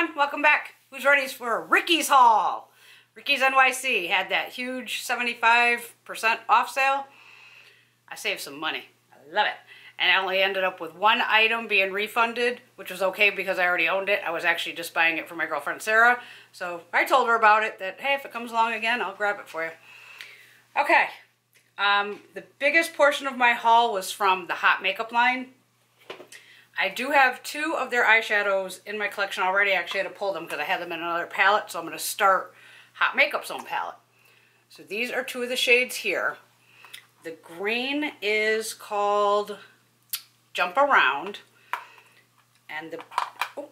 everyone, welcome back. Who's ready for Ricky's haul? Ricky's NYC had that huge 75% off sale. I saved some money. I love it. And I only ended up with one item being refunded, which was okay because I already owned it. I was actually just buying it for my girlfriend Sarah. So I told her about it that, hey, if it comes along again, I'll grab it for you. Okay. Um, the biggest portion of my haul was from the Hot Makeup line. I do have two of their eyeshadows in my collection already. I actually had to pull them because I had them in another palette. So I'm going to start Hot Makeup's own palette. So these are two of the shades here. The green is called Jump Around. And the, oh,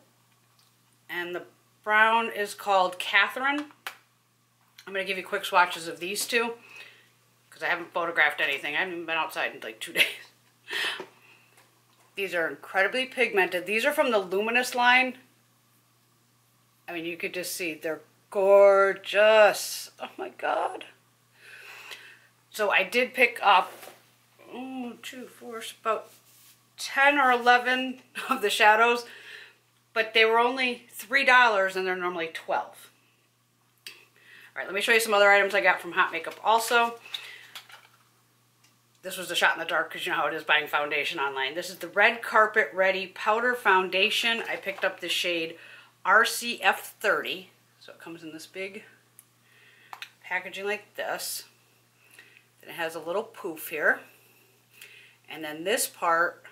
and the brown is called Catherine. I'm going to give you quick swatches of these two because I haven't photographed anything. I haven't been outside in like two days. These are incredibly pigmented. These are from the Luminous line. I mean, you could just see they're gorgeous. Oh my God. So I did pick up oh, two, four, about 10 or 11 of the shadows, but they were only $3 and they're normally 12 All right, let me show you some other items I got from Hot Makeup also. This was a shot in the dark because you know how it is buying foundation online. This is the Red Carpet Ready Powder Foundation. I picked up the shade RCF30. So it comes in this big packaging like this. Then it has a little poof here. And then this part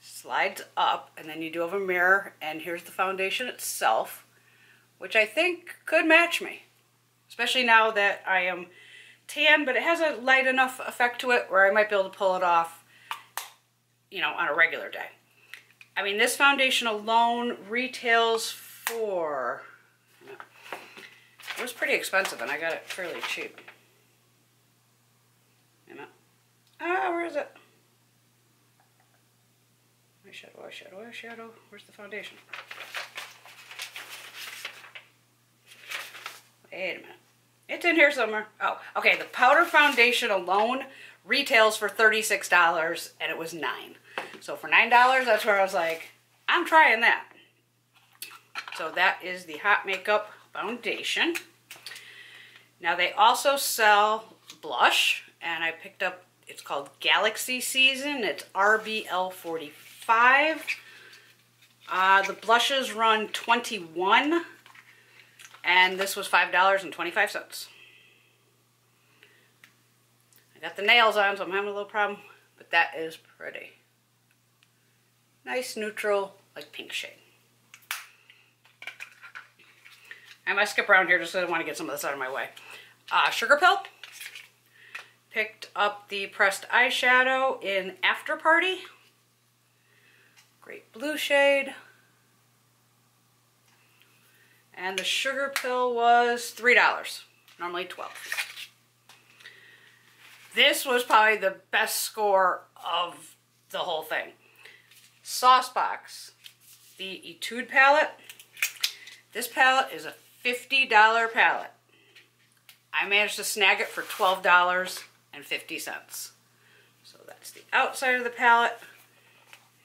slides up and then you do have a mirror and here's the foundation itself which I think could match me especially now that I am tan, but it has a light enough effect to it where I might be able to pull it off, you know, on a regular day. I mean, this foundation alone retails for, it was pretty expensive and I got it fairly cheap. Ah, where is it? Eyeshadow, eyeshadow, eyeshadow. Where's the foundation? Wait a minute. It's in here somewhere. Oh, okay. The powder foundation alone retails for $36 and it was 9 So for $9, that's where I was like, I'm trying that. So that is the Hot Makeup Foundation. Now they also sell blush and I picked up, it's called Galaxy Season. It's RBL45. Uh, the blushes run 21 and this was $5.25. I got the nails on, so I'm having a little problem, but that is pretty. Nice neutral, like pink shade. I might skip around here just because I want to get some of this out of my way. Uh, Sugarpill. Picked up the pressed eyeshadow in After Party. Great blue shade and the Sugarpill was $3, normally 12 This was probably the best score of the whole thing. Saucebox, the Etude palette. This palette is a $50 palette. I managed to snag it for $12.50. So that's the outside of the palette,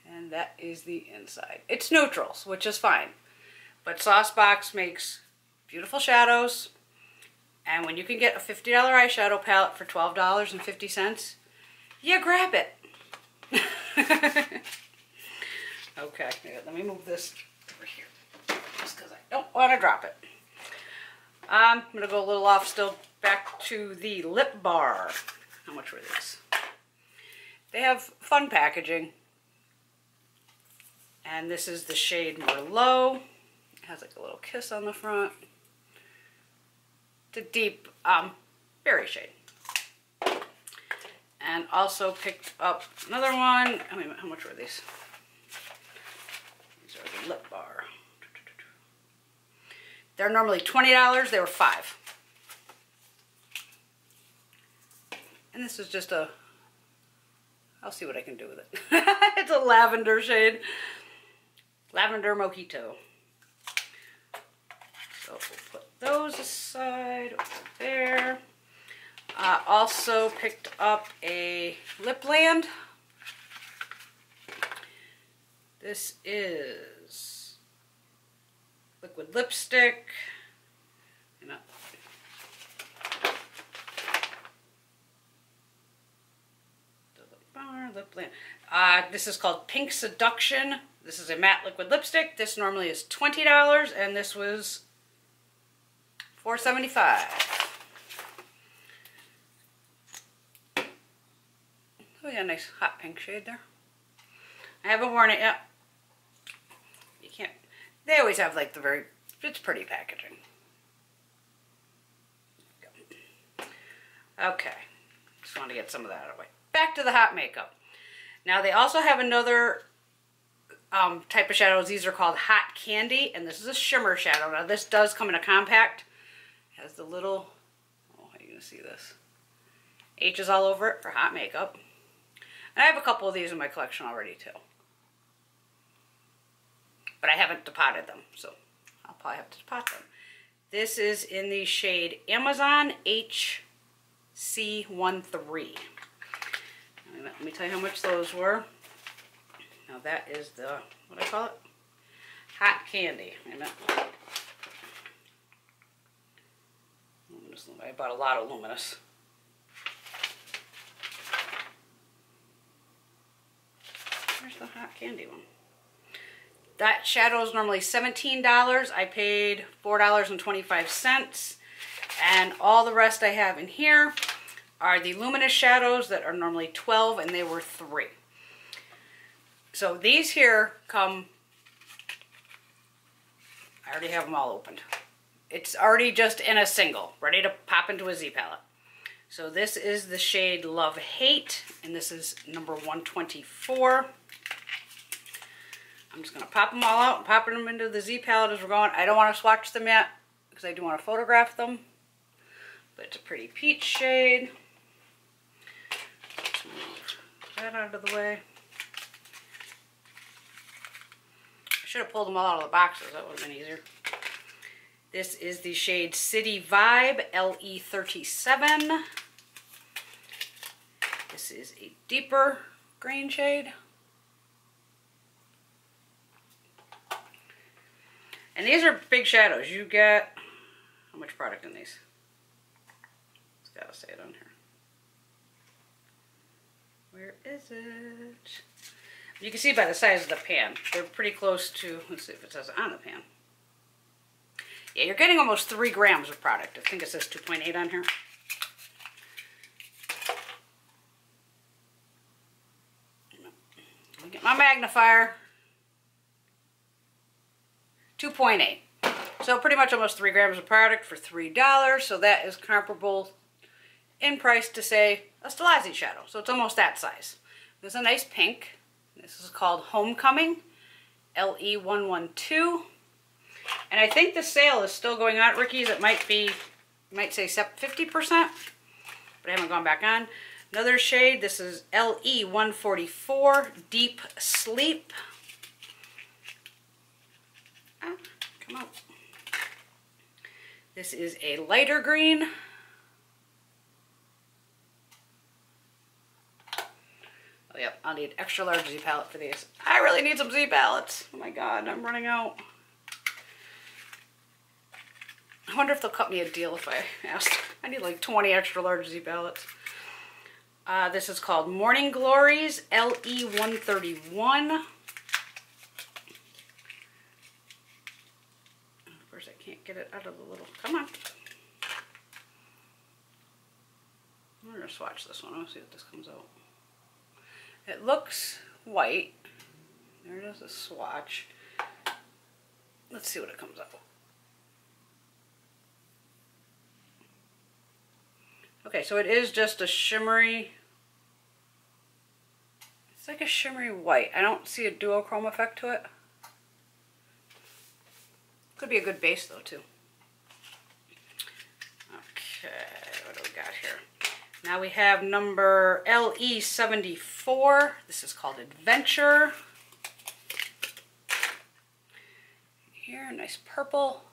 and that is the inside. It's neutrals, which is fine. But Saucebox makes beautiful shadows. And when you can get a $50 eyeshadow palette for $12.50, you grab it. okay, let me move this over here. Just because I don't want to drop it. Um, I'm going to go a little off still back to the lip bar. How much were these? They have fun packaging. And this is the shade Merlot has like a little kiss on the front. It's a deep um, berry shade. And also picked up another one. I mean, how much were these? These are the lip bar. They're normally $20. They were 5 And this is just a, I'll see what I can do with it. it's a lavender shade. Lavender Mojito. So we'll put those aside over there. Uh, also picked up a Lipland. This is liquid lipstick. Lip lip uh, this is called Pink Seduction. This is a matte liquid lipstick. This normally is $20 and this was $4.75. Oh yeah, nice hot pink shade there. I haven't worn it yet. You can't, they always have like the very, it's pretty packaging. Okay, just want to get some of that out of the way. Back to the hot makeup. Now they also have another um, type of shadows. These are called Hot Candy, and this is a shimmer shadow. Now this does come in a compact. Has the little, oh, are you going to see this? H's all over it for hot makeup. And I have a couple of these in my collection already too. But I haven't depotted them, so I'll probably have to depot them. This is in the shade Amazon HC13. Let me tell you how much those were. Now that is the, what do I call it? Hot candy. I bought a lot of luminous. Where's the hot candy one? That shadow is normally $17. I paid $4.25. And all the rest I have in here are the luminous shadows that are normally 12 and they were 3. So these here come, I already have them all opened. It's already just in a single, ready to pop into a Z palette. So this is the shade Love Hate, and this is number 124. I'm just going to pop them all out and popping them into the Z palette as we're going. I don't want to swatch them yet because I do want to photograph them. But it's a pretty peach shade that out of the way. I should have pulled them all out of the boxes. That would have been easier. This is the shade City Vibe LE37. This is a deeper green shade. And these are big shadows. You get, how much product in these? It's got to say it on here. Where is it? You can see by the size of the pan. They're pretty close to, let's see if it says on the pan. Yeah, you're getting almost three grams of product. I think it says 2.8 on here. Get my magnifier. 2.8. So pretty much almost three grams of product for $3. So that is comparable in price to say a Stalazi shadow. So it's almost that size. This is a nice pink. This is called Homecoming, LE112. And I think the sale is still going on Ricky's. It might be, might say 50%, but I haven't gone back on. Another shade, this is LE144, Deep Sleep. Ah, come out. This is a lighter green. Oh, yep, I'll need extra large Z palette for these. I really need some Z palettes. Oh my god, I'm running out. I wonder if they'll cut me a deal if I ask. I need like 20 extra large Z palettes. Uh, this is called Morning Glories LE131. Of course, I can't get it out of the little. Come on. I'm going to swatch this one. I'll see if this comes out. It looks white. There it is, a swatch. Let's see what it comes up. Okay, so it is just a shimmery, it's like a shimmery white. I don't see a duochrome effect to it. Could be a good base though too. Okay, what do we got here? Now we have number LE74. This is called Adventure. Here, nice purple.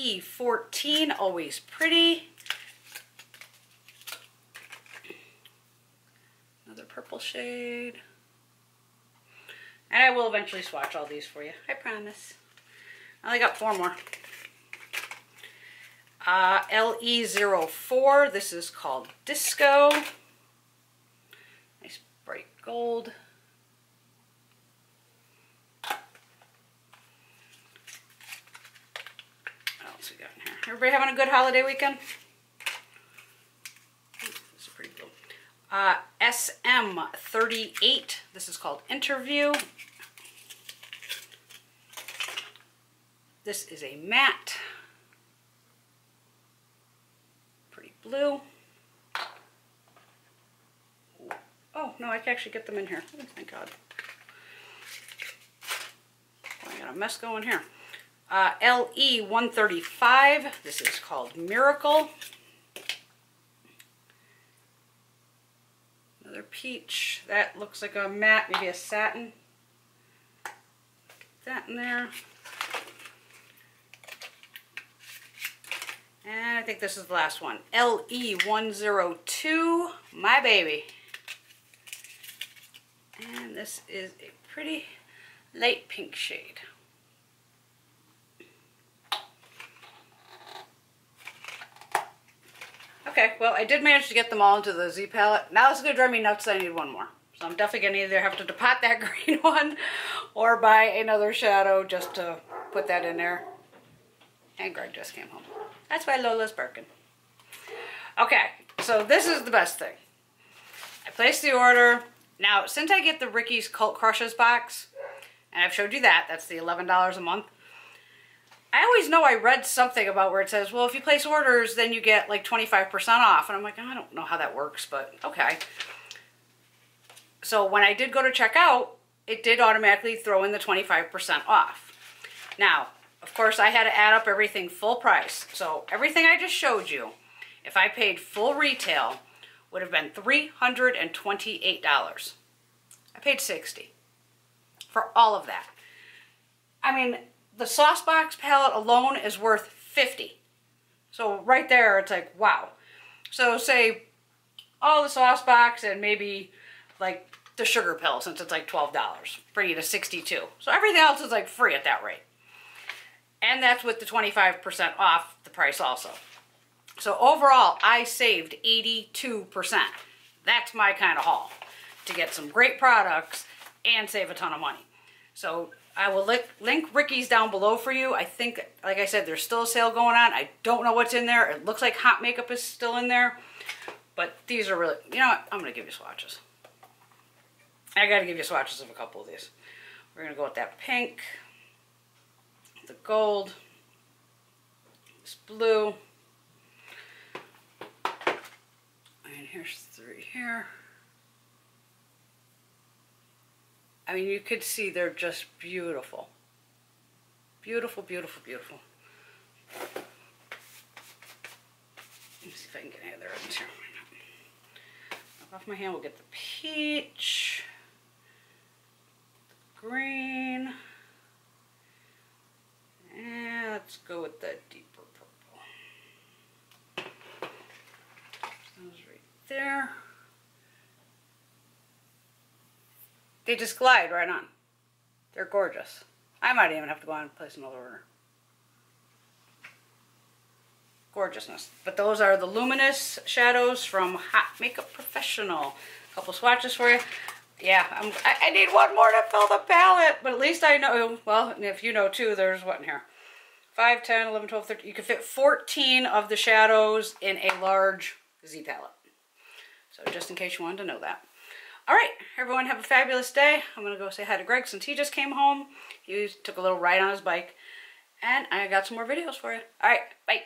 Ah. Uh, LE LE14, always pretty. Another purple shade. And I will eventually swatch all these for you, I promise. I only got four more. Uh, LE04, this is called Disco. Nice bright gold. What else we got in here? Everybody having a good holiday weekend? This is pretty cool. Uh, SM38, this is called Interview. This is a matte. Pretty blue. Oh, no, I can actually get them in here. Thank God. I got a mess going here. Uh, LE 135. This is called Miracle. Another peach. That looks like a matte, maybe a satin. Get that in there. And I think this is the last one. LE102, my baby. And this is a pretty light pink shade. Okay, well, I did manage to get them all into the Z palette. Now it's going to drive me nuts I need one more. So I'm definitely going to either have to depot that green one or buy another shadow just to put that in there. And Greg just came home. That's why Lola's Birkin. Okay, so this is the best thing. I placed the order. Now, since I get the Ricky's Cult Crushes box, and I've showed you that, that's the $11 a month, I always know I read something about where it says, well, if you place orders, then you get like 25% off. And I'm like, I don't know how that works, but okay. So when I did go to check out, it did automatically throw in the 25% off. Now, of course, I had to add up everything full price. So everything I just showed you, if I paid full retail, would have been $328. I paid 60 for all of that. I mean, the Saucebox palette alone is worth 50. So right there, it's like, wow. So say all the Saucebox and maybe like the Sugarpill since it's like $12, bring you to 62. So everything else is like free at that rate. And that's with the 25% off the price also. So overall, I saved 82%. That's my kind of haul. To get some great products and save a ton of money. So I will link, link Ricky's down below for you. I think, like I said, there's still a sale going on. I don't know what's in there. It looks like hot makeup is still in there. But these are really, you know what? I'm going to give you swatches. I got to give you swatches of a couple of these. We're going to go with that pink, the gold, this blue, and here's three here. I mean, you could see they're just beautiful. Beautiful, beautiful, beautiful. Let me see if I can get any of others. Off my hand, we'll get the peach, the green, and let's go with the deeper purple. Those right there. They just glide right on. They're gorgeous. I might even have to go on and place another order. Gorgeousness. But those are the Luminous shadows from Hot Makeup Professional. A couple swatches for you. Yeah, I'm, I, I need one more to fill the palette, but at least I know, well, if you know too, there's what in here? 5, 10, 11, 12, 13. You can fit 14 of the shadows in a large Z palette. So just in case you wanted to know that. All right, everyone have a fabulous day. I'm going to go say hi to Greg since he just came home. He took a little ride on his bike. And I got some more videos for you. All right, bye.